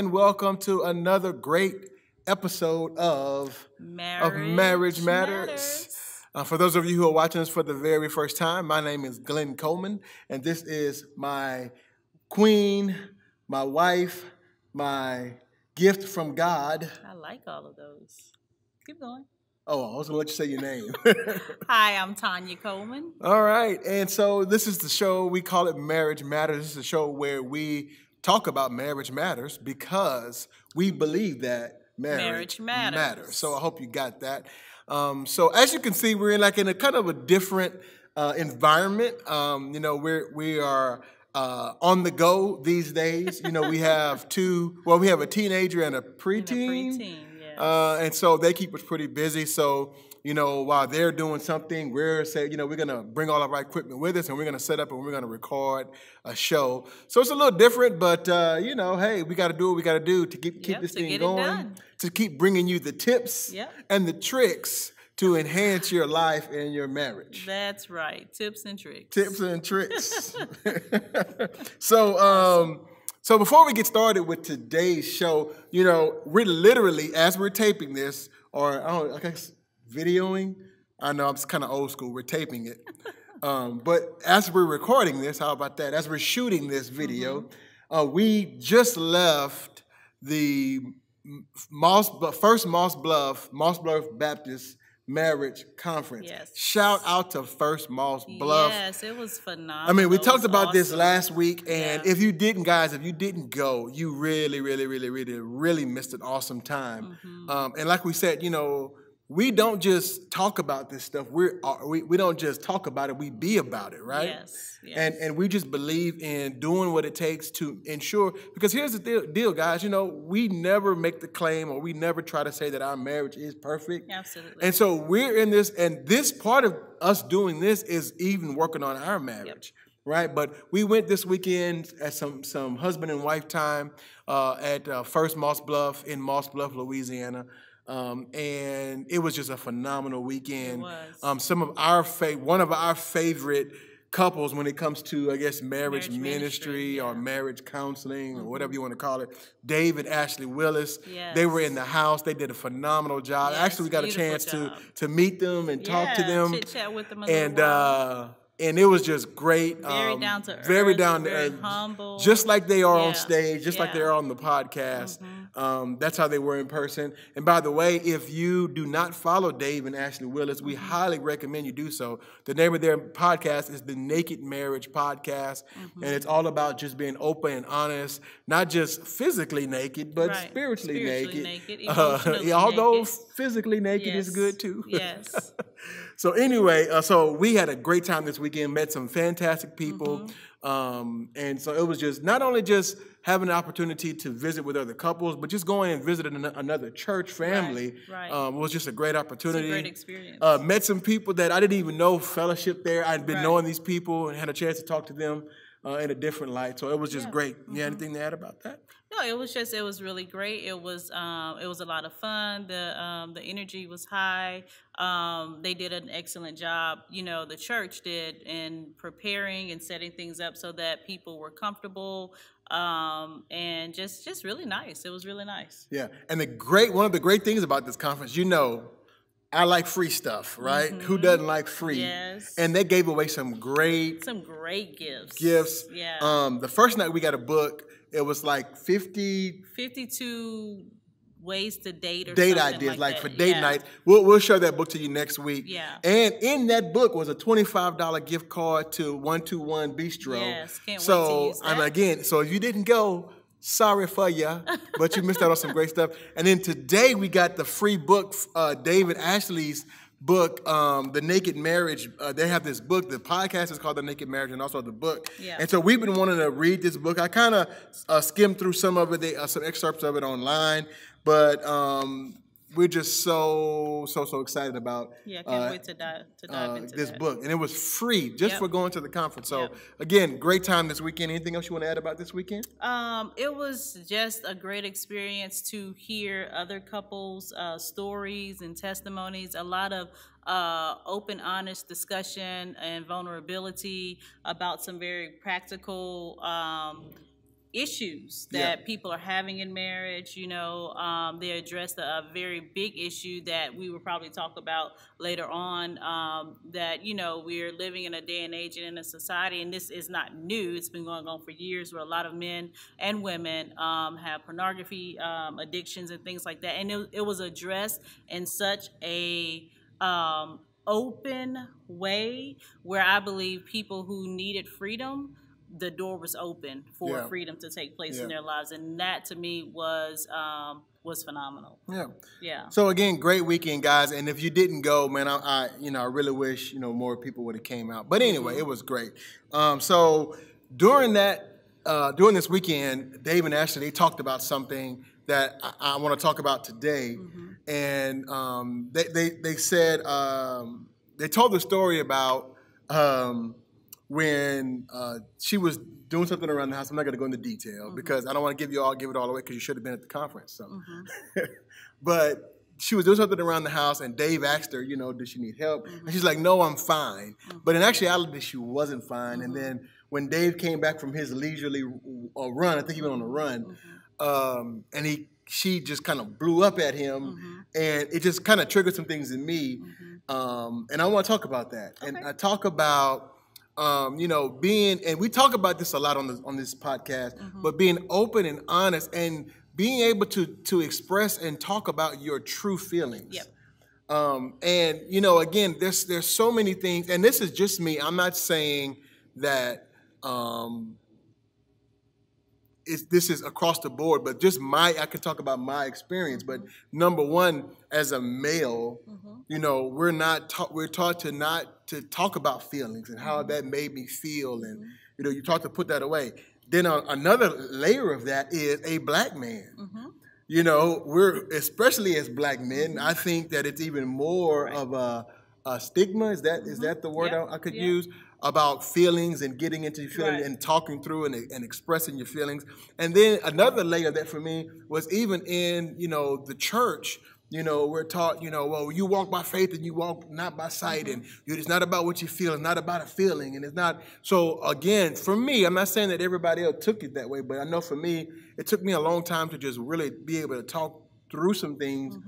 and welcome to another great episode of Marriage, of Marriage Matters. Uh, for those of you who are watching us for the very first time, my name is Glenn Coleman, and this is my queen, my wife, my gift from God. I like all of those. Keep going. Oh, I was gonna let you say your name. Hi, I'm Tanya Coleman. All right, and so this is the show. We call it Marriage Matters. This is a show where we talk about marriage matters because we believe that marriage, Marriage matters. So I hope you got that. Um, so as you can see, we're in like in a kind of a different uh, environment. Um, you know, we're we are uh, on the go these days. You know, we have two. Well, we have a teenager and a In a preteen. preteen, yes. Uh, and so they keep us pretty busy. So, you know, while they're doing something, we're saying, you know, we're going to bring all of our equipment with us and we're going to set up and we're going to record a show. So it's a little different, but, uh, you know, hey, we got to do what we got to do to keep, keep Yep, this thing going, to keep bringing you the tips Yep. and the tricks to enhance your life and your marriage. That's right. Tips and tricks. Tips and tricks. so, um, so before we get started with today's show, you know, we're literally as we're taping this, or I don't, I guess videoing. I know I'm kind of old school. We're taping it, um, but as we're recording this, how about that? As we're shooting this video, uh, we just left the Moss, first Moss Bluff, Moss Bluff Baptist Marriage Conference. Yes. Shout out to First Moss Bluff. Yes, it was phenomenal. I mean, we It talked about this last week, and Yeah. if you didn't, guys, if you didn't go, you really, really, really, really, really missed an awesome time. Mm-hmm. Um, and like we said, you know, we don't just talk about this stuff. We're uh, we, we don't just talk about it. We be about it, right? Yes, yes. And and we just believe in doing what it takes to ensure. Because here's the deal, deal, guys. You know, we never make the claim, or we never try to say that our marriage is perfect. Absolutely. And so we're in this, and this part of us doing this is even working on our marriage, right? But we went this weekend at some some husband and wife time uh, at uh, First Moss Bluff in Moss Bluff, Louisiana. Um, and it was just a phenomenal weekend. was. Um, some of our fa- one of our favorite couples when it comes to I guess marriage, Marriage ministry, ministry, or yeah. Mm-hmm. marriage counseling or whatever you want to call it. Dave and Ashley Willis. Yes. They were in the house. They did a phenomenal job. Yes, Actually, we got a chance to job. to meet them and talk to Yeah, them. chit chat with them and uh, and it was just great. Very um, down to very earth, down to very earth, humble. just like they are on stage, just like yeah. Mm-hmm. they are on the podcast. Um, that's how they were in person. And by the way, if you do not follow Dave and Ashley Willis, we Mm-hmm. highly recommend you do so. The name of their podcast is the Naked Marriage Podcast, Mm-hmm. and it's all about just being open and honest, not just physically naked, but Right. spiritually, Spiritually naked. naked, Uh, although naked. physically naked is good too. Yes. So anyway, uh, so we had a great time this weekend. Met some fantastic people, Mm-hmm. um, and so it was just not only just having the opportunity to visit with other couples, but just going and visiting an- another church family right. Um, was just a great opportunity. great experience. Uh, met some people that I didn't even know fellowship there. I'd been Right. knowing these people and had a chance to talk to them uh, in a different light. So it was just Yeah. Great. You had anything to add about that? No, it was just it was really great. It was um, it was a lot of fun. The um, the energy was high. Um, they did an excellent job. You know, the church did in preparing and setting things up so that people were comfortable um, and just just really nice. It was really nice. Yeah, and the great one of the great things about this conference, you know, I like free stuff, right? Who doesn't like free? Mm-hmm. Yes. And they gave away some great Some great gifts. gifts. Yeah. Um, the first night we got a book. It was like fifty Fifty two ways to date or date ideas, like, that. for date Yeah. night. We'll we'll show that book to you next week. Yeah. And in that book was a twenty five dollar gift card to One Two One Bistro. Yes, can't wait to so and again, so if you didn't go. Sorry for ya, but you missed out on some great stuff. And then today we got the free book, uh, David Ashley's book, um, The Naked Marriage. Uh, they have this book. The podcast is called The Naked Marriage, and also the book. Yeah. And so we've been wanting to read this book. I kind of uh, skimmed through some of it, they, uh, some excerpts of it online, but um, we're just so so so excited about Yeah, can't uh, wait to dive to dive uh, into this that. book, and it was free just Yep. for going to the conference. So Yep. again, great time this weekend. Anything else you want to add about this weekend? Um, it was just a great experience to hear other couples' uh, stories and testimonies. A lot of uh, open, honest discussion and vulnerability about some very practical um, issues Yeah. that people are having in marriage. You know, um, they addressed a, a very big issue that we will probably talk about later on. Um, that you know we're living in a day and age and in a society, and this is not new. It's been going on for years, where a lot of men and women um, have pornography um, addictions and things like that. And it, it was addressed in such a um, open way where I believe people who needed freedom, the door was open for Yeah. freedom to take place Yeah. in their lives, and that to me was um, was phenomenal. Yeah. Yeah. So again, great weekend, guys. And if you didn't go, man, I, I you know I really wish you know more people would have came out. But anyway, it was great. Um, so during that uh, during this weekend, Dave and Ashley they talked about something that I, I want to talk about today, and um, they, they they said um, they told the story about um, when uh, she was doing something around the house. I'm not going to go into detail because I don't want to give you all give it all away because you should have been at the conference. So, but she was doing something around the house, and Dave asked her, you know, does she need help? And she's like, no, I'm fine. But in actuality, she wasn't fine. And then when Dave came back from his leisurely uh, run, I think he went on a run, um, and he she just kind of blew up at him, and it just kind of triggered some things in me. Um, and I want to talk about that. And I talk about um, you know, being and we talk about this a lot on this on this podcast, but being open and honest and being able to to express and talk about your true feelings. Yep. Um, and you know, again, there's there's so many things, and this is just me. I'm not saying that um, this is across the board, but just my I can talk about my experience. But number one, as a male, mm-hmm. you know, we're not taught we're taught to not to talk about feelings and how that mm-hmm. made me feel, and mm-hmm. you know, you're taught to put that away. Then uh, another layer of that is a black man. You know, we're especially as black men. I think that it's even more Right. of a, a stigma. Is that is that the word Yeah, I, I could yeah. use about feelings and getting into your feelings Right. and talking through and, and expressing your feelings. And then another layer that for me was even in you know the church. You know, we're taught, you know, well, you walk by faith and you walk not by sight, mm-hmm. and it's not about what you feel, it's not about a feeling, and it's not. So again, for me, I'm not saying that everybody else took it that way, but I know for me, it took me a long time to just really be able to talk through some things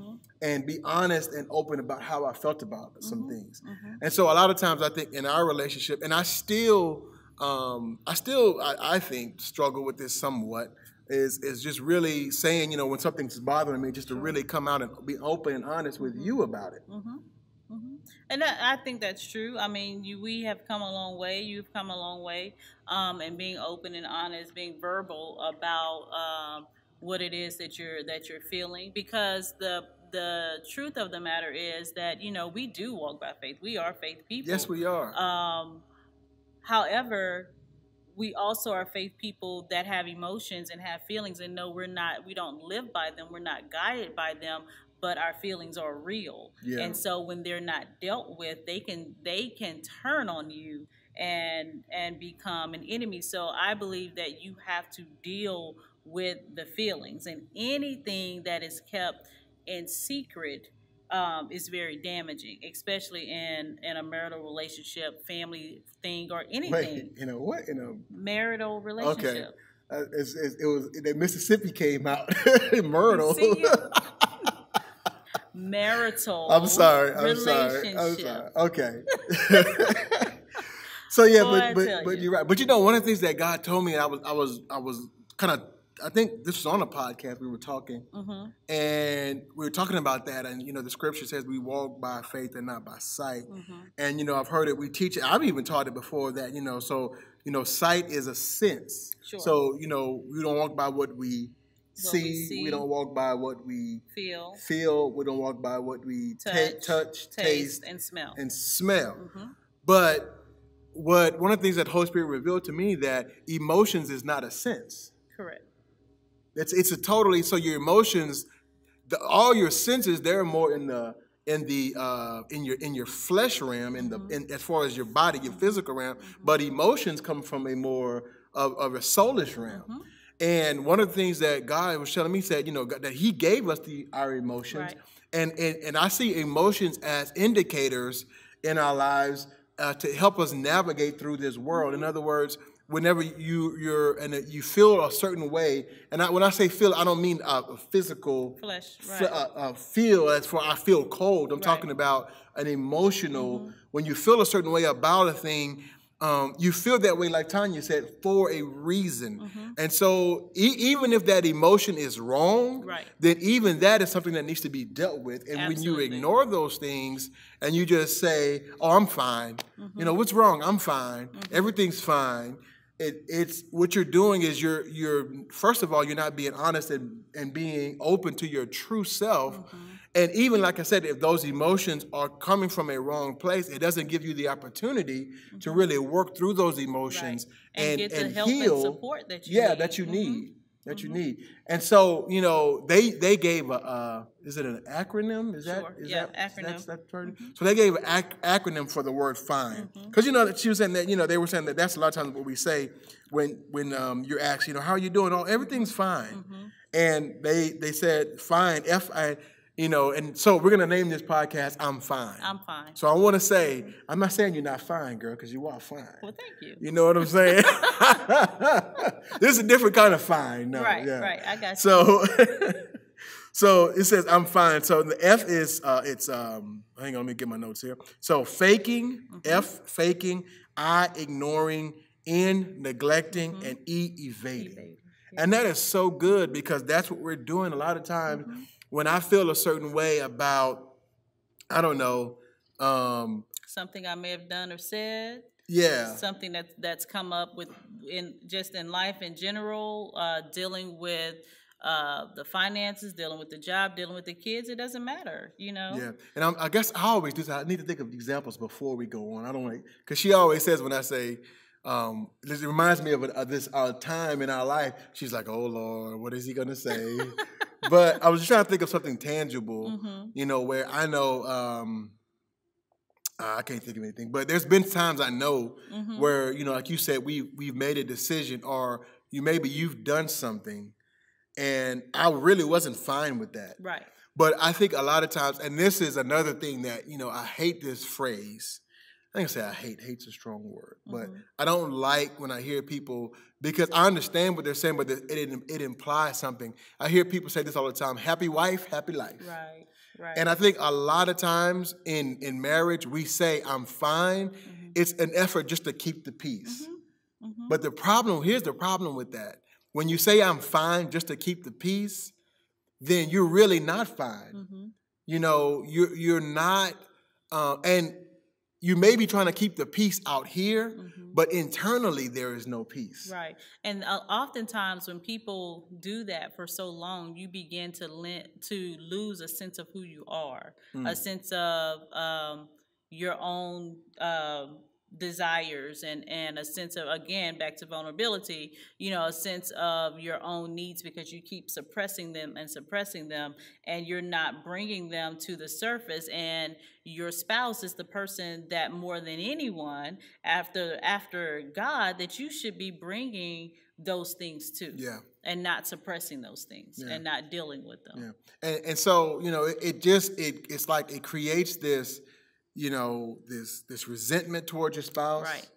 and be honest and open about how I felt about some things. And so a lot of times I think in our relationship, and I still, um, I still, I, I think, struggle with this somewhat. Is is just really saying, you know, when something's bothering me, just to really come out and be open and honest with you about it. And I, I think that's true. I mean, you, we have come a long way. You've come a long way, um, and being open and honest, being verbal about um, what it is that you're that you're feeling. Because the the truth of the matter is that you know we do walk by faith. We are faith people. Yes, we are. Um, however, we also are faith people that have emotions and have feelings and know we're not we don't live by them we're not guided by them but our feelings are real Yeah. and so when they're not dealt with they can they can turn on you and and become an enemy so i believe that you have to deal with the feelings and anything that is kept in secret um, is very damaging, especially in, in a marital relationship, family thing, or anything. Wait, you know what? You know, Marital relationship. uh, it's, it's, it was that Mississippi came out, Myrtle. See? Marital. I'm sorry. I'm sorry. I'm sorry. Okay. so yeah, but but, but you. you're right. But you know, one of the things that God told me, I was I was I was kind of. I think this was on a podcast. We were talking, Mm-hmm. and we were talking about that. And you know, the scripture says we walk by faith and not by sight. Mm-hmm. And you know, I've heard it. We teach it. I've even taught it before that. You know, so you know, sight is a sense. Sure. So you know, we don't walk by what we What we see. see. We don't walk by what we Feel, feel. We don't walk by what we ta- touch, touch, taste, taste, and smell. and smell. Mhm. But what one of the things that Holy Spirit revealed to me that emotions is not a sense. Correct. It's it's a totally so your emotions, the, all your senses, they're more in the in the uh, in your in your flesh realm, in the in, as far as your body, your physical realm. But emotions come from a more of, of a soulish realm. And one of the things that God was telling me said, you know, that He gave us the our emotions, Right. and and, and I see emotions as indicators in our lives uh, to help us navigate through this world. In other words, whenever you you're and you feel a certain way, and I, when I say feel, I don't mean a physical Flesh, right. feel as for I feel cold. I'm Right. talking about an emotional. Mm-hmm. When you feel a certain way about a thing, um, you feel that way, like Tanya said, for a reason. Mm-hmm. And so, e- even if that emotion is wrong, Right. then even that is something that needs to be dealt with. And when you ignore those things and you just say, "Oh, I'm fine," Mm-hmm. you know, what's wrong? I'm fine. Everything's fine. It, it's what you're doing is you're you're first of all you're not being honest and, and being open to your true self Mm-hmm. and even like i said if those emotions are coming from a wrong place it doesn't give you the opportunity to really work through those emotions Mm-hmm. And and, get the and help and heal support that you yeah need. that you Mhm. need that you need. And so you know they they gave a uh, is it an acronym? Is that Sure. is Yeah, that acronym. that's that term? so they gave an ac- acronym for the word fine. Because you know that she was saying that you know they were saying that that's a lot of times what we say when when um, you're asked you know how are you doing? Oh everything's fine. And they they said fine f i you know and so we're gonna name this podcast i'm fine I'm fine. so i want to say i'm not saying you're not fine girl because you are fine Well, thank you. you know what I'm saying? this is a different kind of fine. No, Right, yeah. right. I got you. So, so it says I'm fine. So the F is uh, it's um. Hang on, let me get my notes here. So faking, Mm-hmm. F faking, I ignoring, N neglecting, Mm-hmm. and E evading. And that is so good because that's what we're doing a lot of times Mm-hmm. When I feel a certain way about, I don't know, um, Something I may have done or said. yeah, Something that that's come up with in just in life in general, uh, dealing with uh, the finances, dealing with the job, dealing with the kids. It doesn't matter, you know. Yeah, and I'm, I guess I always do. I need to think of examples before we go on. I don't like because she always says when I say, um, this it reminds me of, a, of this uh, time in our life. She's like, "Oh Lord, what is he gonna say?" but I was just trying to think of something tangible, you know, where I know. Um, I can't think of anything, but there's been times I know where you know, like you said, we we've made a decision, or you maybe you've done something, and I really wasn't fine with that. Right. But I think a lot of times, and this is another thing that, you know, I hate this phrase. I think I say I hate, hate's a strong word, but mm-hmm. I don't like when I hear people, because I understand what they're saying, but it, it, it implies something. I hear people say this all the time happy wife, happy life. Right. Right. And I think a lot of times in, in marriage, we say, I'm fine. Mm-hmm. It's an effort just to keep the peace. Mm-hmm, but the problem, here's the problem with that. When you say, I'm fine just to keep the peace, then you're really not fine. You know, you're, you're not, uh, and you may be trying to keep the peace out here, but internally there is no peace. Right. And uh, oftentimes when people do that for so long, you begin to lin- to lose a sense of who you are, a sense of um, your own um desires and and a sense of again back to vulnerability you know a sense of your own needs because you keep suppressing them and suppressing them and you're not bringing them to the surface and your spouse is the person that more than anyone after after God that you should be bringing those things to Yeah. and not suppressing those things and not dealing with them Yeah. And, and so, you know, it, it just, it, it's like it creates this, you know, this, this resentment towards your spouse. Right.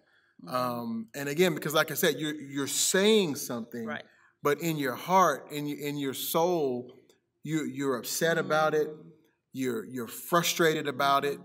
Um, and again, because like I said, you're, you're saying something, Right. but in your heart, in your, in your soul, you, you're upset about it. Mm-hmm. You're, you're frustrated about it.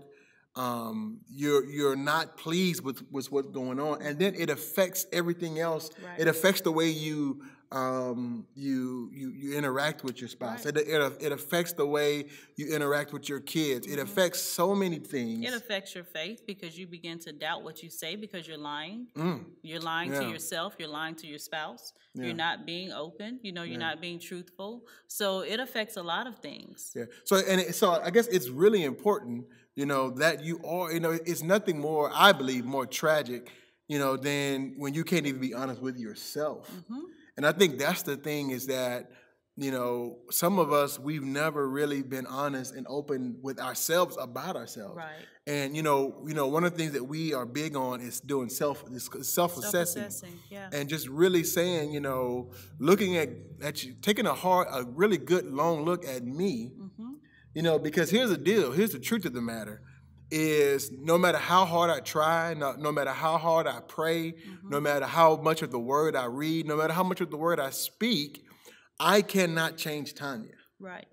Um, you're, you're not pleased with, with what's going on. And then it affects everything else. Right. It affects the way you, um, you, you, you interact with your spouse. Right. It, it, it affects the way you interact with your kids. It affects so many things. Mm-hmm. it affects your faith because you begin to doubt what you say because you're lying Mm. you're lying Yeah. to yourself you're lying to your spouse Yeah. you're not being open you know you're not being truthful so it affects a lot of things Yeah. So and it, so I guess it's really important, you know, that you are, you know, it's nothing more, I believe, more tragic, you know, than when you can't even be honest with yourself. Mm-hmm. And I think that's the thing is that, you know, some of us we've never really been honest and open with ourselves about ourselves. Right. And you know, you know, one of the things that we are big on is doing self self assessing Self-assessing, yeah. and just really saying, you know, looking at at you, taking a hard, a really good long look at me, mm-hmm. You know, because here's the deal. Here's the truth of the matter: is no matter how hard I try, no, no matter how hard I pray, no matter how much of the word I read, no matter how much of the word I speak, I cannot change Tanya. Right.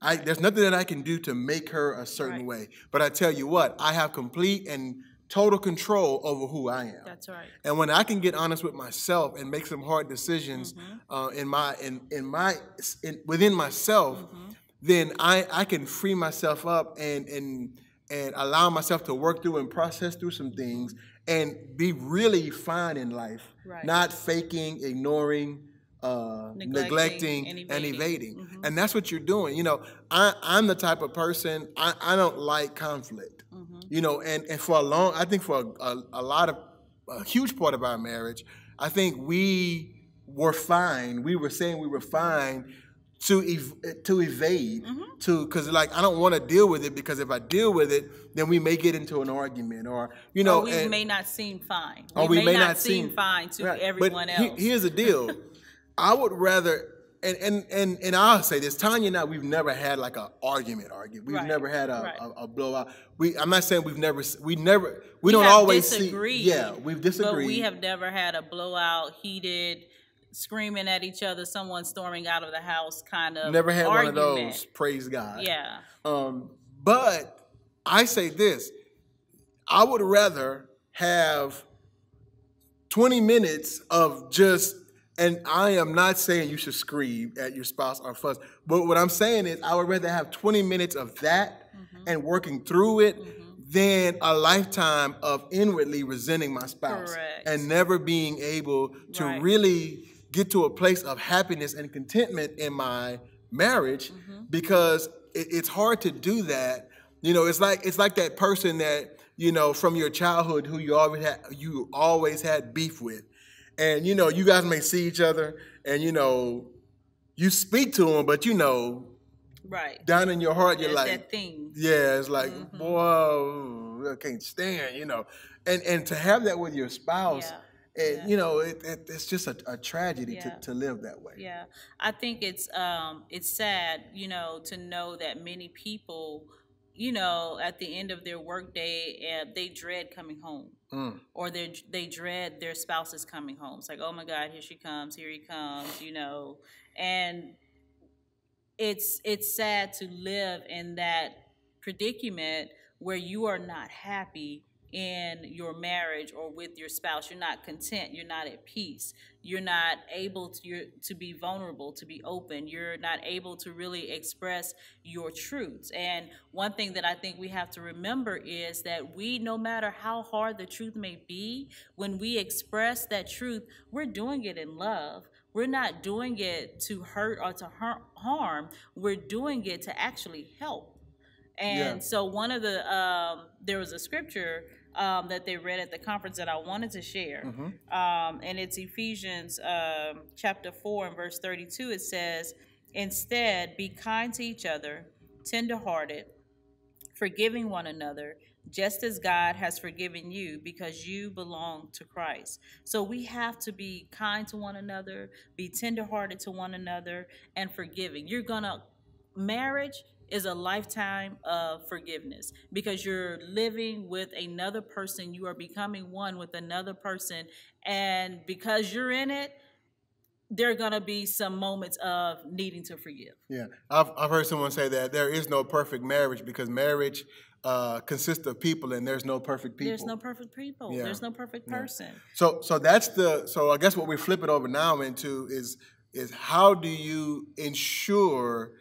I, there's nothing that I can do to make her a certain Right. way. But I tell you what, I have complete and total control over who I am. That's right. And when I can get honest with myself and make some hard decisions Mm-hmm. uh, in my in in my in, within myself, Mm-hmm. then I I can free myself up and and and allow myself to work through and process through some things and be really fine in life, Right. not faking, ignoring. Uh, Neglecting neglecting and and evading. evading, Mm-hmm. and that's what you're doing. You know, I, I'm the type of person I, I don't like conflict. Mm-hmm. You know, and, and for a long, I think for a, a, a lot of a huge part of our marriage, I think we were fine. We were saying we were fine to ev- to evade Mm-hmm. to because like I don't want to deal with it because if I deal with it, then we may get into an argument or you know or we and- may not seem fine. or we, may, not, seem, seem- fine to Right. everyone but he- else. here's the deal. I would rather, and, and and and I'll say this: Tanya and I, we've never had like an argument. argument. We've Right. never had a, Right. a, a blowout. We. I'm not saying we've never. We never. We, We don't always disagreed, see. Yeah, we've disagreed. But we have never had a blowout, heated, screaming at each other, someone storming out of the house kind of never had argument. one of those. Praise God. Yeah. Um, but I say this: I would rather have 20 minutes of just, and I am not saying you should scream at your spouse or fuss, but what I'm saying is I would rather have 20 minutes of that Mm-hmm. and working through it than a lifetime of inwardly resenting my spouse Correct. and never being able to Right. really get to a place of happiness and contentment in my marriage Mm-hmm. because it, it's hard to do that. You know, it's like it's like that person that you know from your childhood who you always had you always had beef with, and you know you guys may see each other and you know you speak to them, but you know Right. down in your heart you're There's like that thing. yeah, it's like, Mm-hmm. whoa, I can't stand, you know. And and to have that with your spouse, Yeah, it, yeah. you know, it, it, it's just a, a tragedy Yeah. to, to live that way. Yeah, I think it's um it's sad, you know, to know that many people, you know, at the end of their workday, uh, they dread coming home, Mm. or they they dread their spouses coming home. It's like, oh my God, here she comes, here he comes, you know, and it's it's sad to live in that predicament where you are not happy in your marriage or with your spouse you're not content you're not at peace you're not able to you're, to be vulnerable to be open you're not able to really express your truths. And one thing that i think we have to remember is that we no matter how hard the truth may be when we express that truth we're doing it in love. We're not doing it to hurt or to harm. We're doing it to actually help. And Yeah. so one of the um, there was a scripture um, that they read at the conference that I wanted to share, um, and it's Ephesians um, chapter four and verse thirty-two. It says, "Instead, be kind to each other, tenderhearted, forgiving one another." Just as God has forgiven you, because you belong to Christ. So we have to be kind to one another, be tenderhearted to one another, and forgiving. You're gonna marriage is a lifetime of forgiveness because you're living with another person. You are becoming one with another person. And because you're in it there are going to be some moments of needing to forgive. Yeah, I've, I've heard someone say that there is no perfect marriage because marriage uh, consists of people and there's no perfect people. there's no perfect people. Yeah. there's no perfect person. So so that's the so I guess what we flip it over now into is is how do you ensure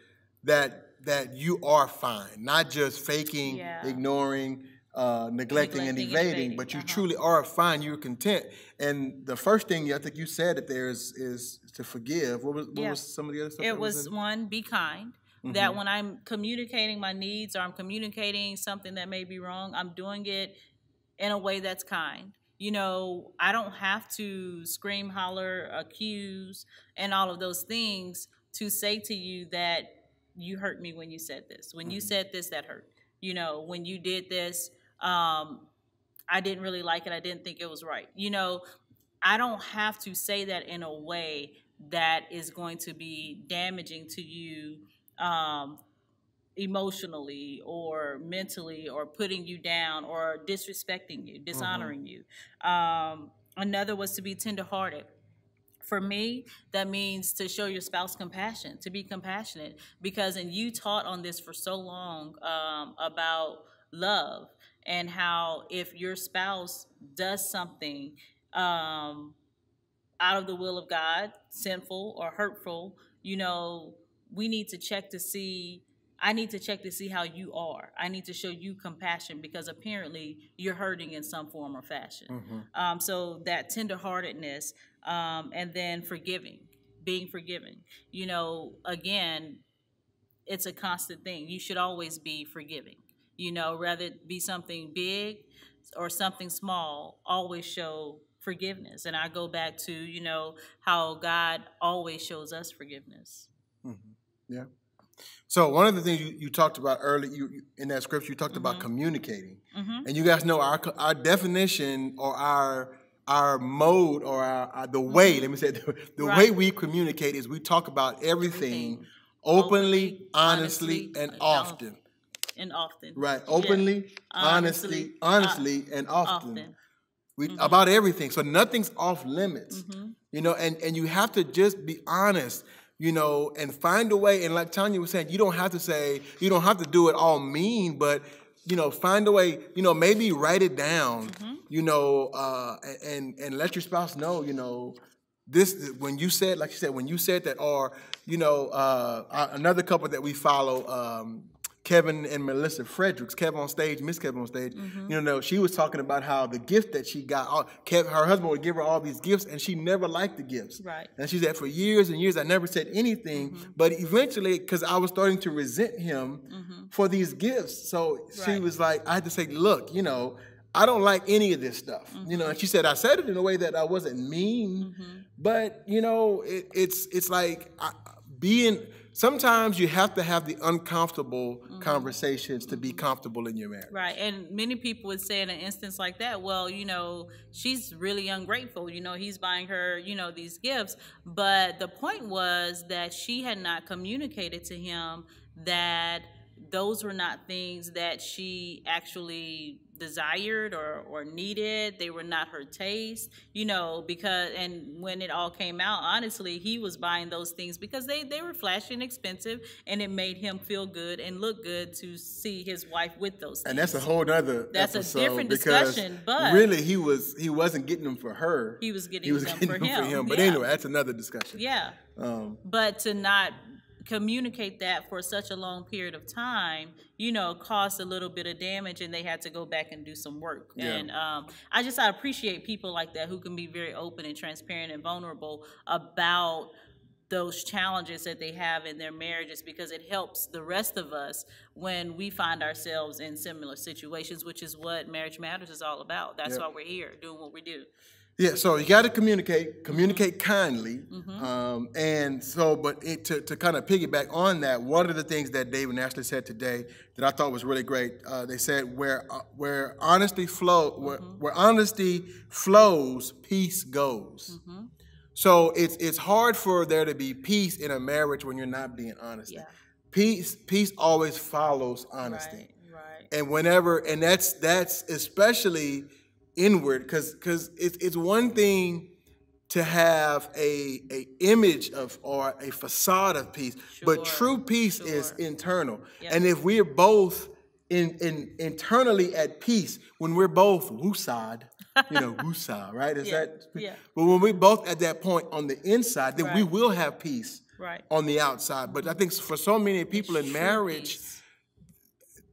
that that you are fine, not just faking, Yeah. ignoring, uh, neglecting, and Neglecting and evading, evading, but you uh-huh. truly are fine. You're content. And the first thing I think you said that there is is to forgive. What was what Yeah. was some of the other stuff? it that was one be kind Mm-hmm. that when i'm communicating my needs or i'm communicating something that may be wrong i'm doing it in a way that's kind you know i don't have to scream holler accuse and all of those things to say to you that you hurt me when you said this. When you said this that hurt. You know when you did this um i didn't really like it. I didn't think it was right. You know I don't have to say that in a way that is going to be damaging to you um, emotionally or mentally or putting you down or disrespecting you, dishonoring you. Um, another was to be tenderhearted. For me, that means to show your spouse compassion, to be compassionate, because and you taught on this for so long um, about love and how if your spouse does something um, out of the will of God, sinful or hurtful, you know, we need to check to see. I need to check to see how you are. I need to show you compassion because apparently you're hurting in some form or fashion. Um, so that tenderheartedness, um, and then forgiving, being forgiven. You know, again, it's a constant thing. You should always be forgiving. You know, rather it be something big or something small, always show forgiveness. And I go back to, you know, how God always shows us forgiveness. Mm-hmm. Yeah. So one of the things you, you talked about earlier you, you- in that scripture, you talked about mm-hmm. communicating, mm-hmm. and you guys know our our definition or our our mode or our, our the way. Mm-hmm. Let me say the, the way we communicate is we talk about everything, Everything. openly, Openly, honestly, and and often. And often. Right. Yeah. Openly, honestly, Honestly, honestly, and often. Often. Mm-hmm. We about everything. So nothing's off limits. Mm-hmm. You know, and and you have to just be honest, you know, and find a way. And like Tanya was saying, you don't have to say, you don't have to do it all mean, but you know, find a way, you know, maybe write it down, mm-hmm. You know, uh, and and let your spouse know, you know, this when you said, like you said, when you said that, or you know, uh, another couple that we follow, um, Kevin and Melissa Fredericks, Kevin on stage, Miss Kevin on stage. You know, she was talking about how the gift that she got, all, Kev, her husband would give her all these gifts, and she never liked the gifts. Right. And she said for years and years, I never said anything, but eventually, because I was starting to resent him for these gifts, so she was like, I had to say, look, you know. I don't like any of this stuff, you know. And she mm-hmm. said I said it in a way that I wasn't mean, mm-hmm. but you know, it, it's it's like I, being. Sometimes you have to have the uncomfortable mm-hmm. conversations to be comfortable in your marriage. Right. And many people would say in an instance like that, well, you know, she's really ungrateful. You know, he's buying her, you know, these gifts. But the point was that she had not communicated to him that those were not things that she actually desired or, or needed. They were not her taste, you know, because, and when it all came out, honestly, he was buying those things because they, they were flashy and expensive and it made him feel good and look good to see his wife with those things. And that's a whole other That's a different discussion, but- really he was he wasn't getting them for her. He was getting he was them getting for them him, But yeah. anyway, that's another discussion. Yeah. Um, But to not communicate that for such a long period of time, you know, caused a little bit of damage and they had to go back and do some work. Yeah. And um, I just, I appreciate people like that who can be very open and transparent and vulnerable about those challenges that they have in their marriages because it helps the rest of us when we find ourselves in similar situations, which is what Marriage Matters is all about. That's Yep. why we're here doing what we do. Yeah, so you got to communicate, communicate Mm-hmm. kindly, um, and so. But it, to to kind of piggyback on that, one of the things that David and Ashley said today that I thought was really great. Uh, they said where uh, where honesty flow, where, Mm-hmm. where honesty flows, peace goes. Mm-hmm. So it's it's hard for there to be peace in a marriage when you're not being honest. Yeah. Peace peace always follows honesty Right, right. and whenever and that's that's especially inward because because it's, it's one thing to have a a image of or a facade of peace but true peace is internal Yep. and if we're both in, in internally at peace when we're both woosad you know woosad right is Yeah, that yeah. but when we're both at that point on the inside then we will have peace Right. on the outside but i think for so many people in marriage peace.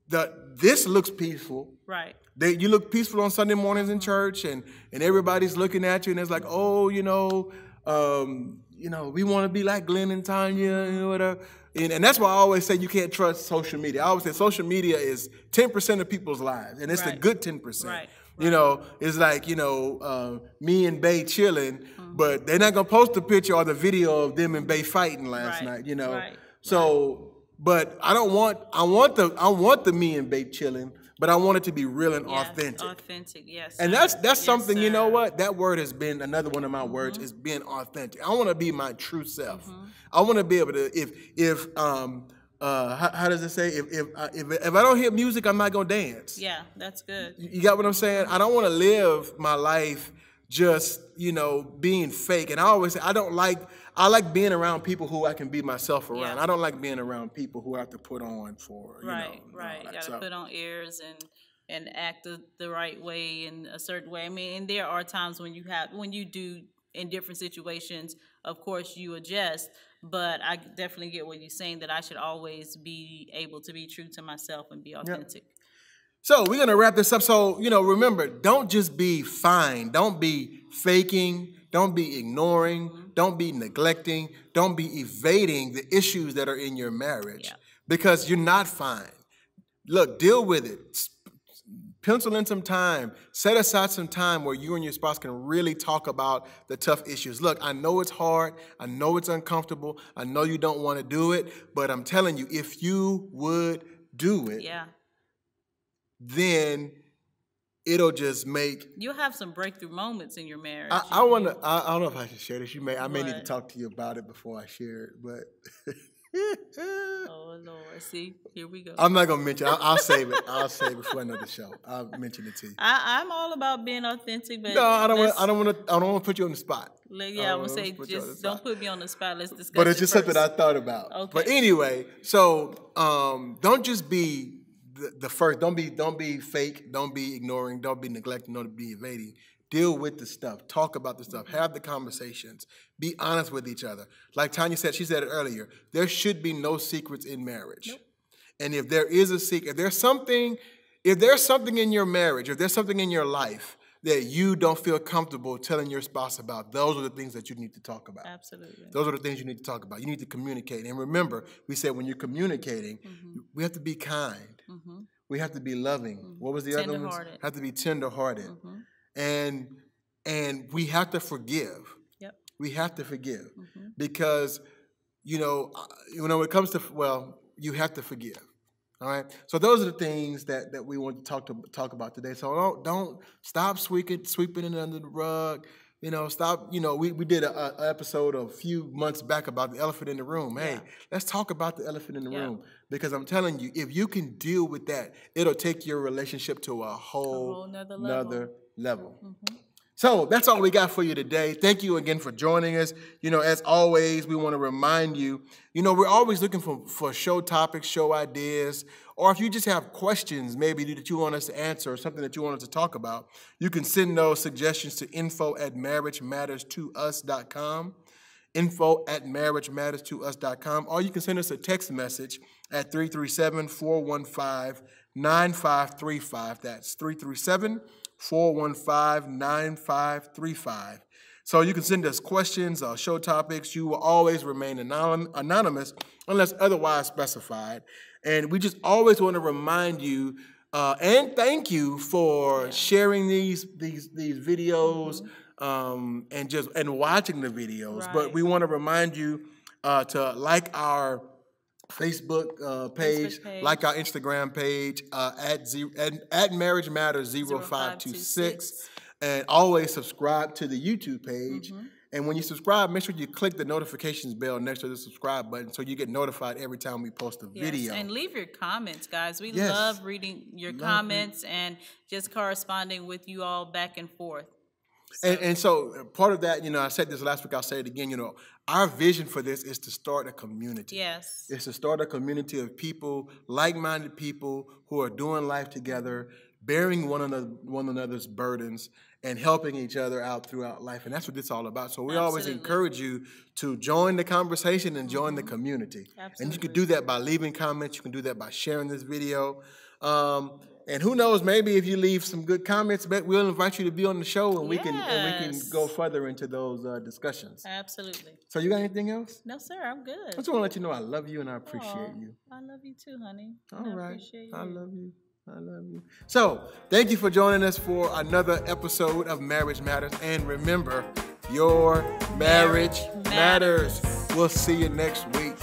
The this looks peaceful. Right. They, you look peaceful on Sunday mornings in church, and and everybody's looking at you, and it's like, oh, you know, um, you know, we want to be like Glenn and Tanya, know, whatever. And, and that's why I always say you can't trust social media. I always say social media is ten percent of people's lives, and it's the good ten percent. Right. You know, it's like you know, uh, me and Bay chilling, Mm-hmm. but they're not gonna post the picture or the video of them and Bay fighting last Right, night. You know, right, so, but I don't want I want the I want the me and Babe chilling, but I want it to be real and Yes, authentic. Authentic, yes. And that's that's Yes, something you know. Mm-hmm. what that word has been another one of my words is being authentic. I want to be my true self. I want to be able to if if um uh, how, how does it say? If if, I- if if I don't hear music, I'm not gonna dance. Yeah, that's good. You got what I'm saying? I don't want to live my life just you know being fake. And I always say I don't like I like being around people who I can be myself around. Yeah. I don't like being around people who I have to put on for you know, right, and all right. that. Got to So- put on airs and and act the, the right way in a certain way. I mean, and there are times when you have when you do in different situations. Of course, you adjust. But I definitely get what you're saying that I should always be able to be true to myself and be authentic. So we're gonna wrap this up. So you know, remember, don't just be fine. Don't be faking. Don't be ignoring. Don't be neglecting. Don't be evading the issues that are in your marriage Yeah. because you're not fine. Look, deal with it. Pencil in some time. Set aside some time where you and your spouse can really talk about the tough issues. Look, I know it's hard. I know it's uncomfortable. I know you don't want to do it, but I'm telling you, if you would do it, Yeah. Then it'll just make. You'll have some breakthrough moments in your marriage. I, I want to. I, I don't know if I should share this. You may. I may need to talk to you about it before I share it, but Oh Lord, see, here we go. I'm not gonna mention. I'll, I'll save it. I'll save it for another show. I'll mention it to you. I, I'm all about being authentic, but No, I don't want. I don't want to. I don't want to put you on the spot. I yeah, I'm gonna say put you on the just don't put me on the spot. Let's discuss. But it's it just something I thought about. Okay. But anyway, so um, don't just be the, the first. Don't be. Don't be fake. Don't be ignoring. Don't be neglecting. Don't be evading. Deal with the stuff. Talk about the stuff. Have the conversations. Be honest with each other. Like Tanya said, she said it earlier. There should be no secrets in marriage. And if there is a secret, if there's something, if there's something in your marriage, if there's something in your life that you don't feel comfortable telling your spouse about, those are the things that you need to talk about. Absolutely. Those are the things you need to talk about. You need to communicate. And remember, we said when you're communicating, Mm-hmm. we have to be kind. We have to be loving. What was the other one? Have to be tenderhearted. Mm-hmm. And and we have to forgive. Yep. We have to forgive Mm-hmm. because you know, uh, you know, when it comes to well, you have to forgive. All right. So those are the things that that we want to talk to talk about today. So don't don't stop sweeping sweeping it under the rug. You know, stop. You know, we, we did a, a episode a few months back about the elephant in the room. Hey, Yeah. let's talk about the elephant in the Yeah. room because I'm telling you, if you can deal with that, it'll take your relationship to a whole, whole nother level. Mm-hmm. level. So that's all we got for you today. Thank you again for joining us. You know, as always, we want to remind you, you know, we're always looking for, for show topics, show ideas, or if you just have questions maybe that you want us to answer or something that you want us to talk about, you can send those suggestions to info at marriagematterstous.com info at marriagematterstous.com, or you can send us a text message at 337 415 9535. That's 337 415 9535. So you can send us questions or show topics. You will always remain anonymous unless otherwise specified. And we just always want to remind you uh, and thank you for sharing these these these videos um, and just and watching the videos. But we want to remind you uh, to like our Facebook uh, page, page. like our Instagram page uh, at, zero, at at Marriage Matters 0526, 0526. and always subscribe to the YouTube page. Mm-hmm. And when you subscribe, make sure you click the notifications bell next to the subscribe button so you get notified every time we post a Yes, video. And leave your comments, guys. We Yes. love reading your Love comments and just corresponding with you all back and forth. And, and so part of that, you know, I said this last week, I'll say it again, you know, our vision for this is to start a community. Yes. It's to start a community of people, like-minded people who are doing life together, bearing one another one another's burdens, and helping each other out throughout life. And that's what it's all about. So we always encourage you to join the conversation and join the community. Absolutely. And you can do that by leaving comments. You can do that by sharing this video. Um, and who knows, maybe if you leave some good comments, but we'll invite you to be on the show and we can and we can go further into those uh, discussions. Absolutely. So you got anything else? No, sir, I'm good. I just want to let you know I love you and I appreciate Aw, you. I love you too, honey. All And I right. appreciate I love you. I love you. So, thank you for joining us for another episode of Marriage Matters. And remember, your marriage, Marriage matters. matters. We'll see you next week.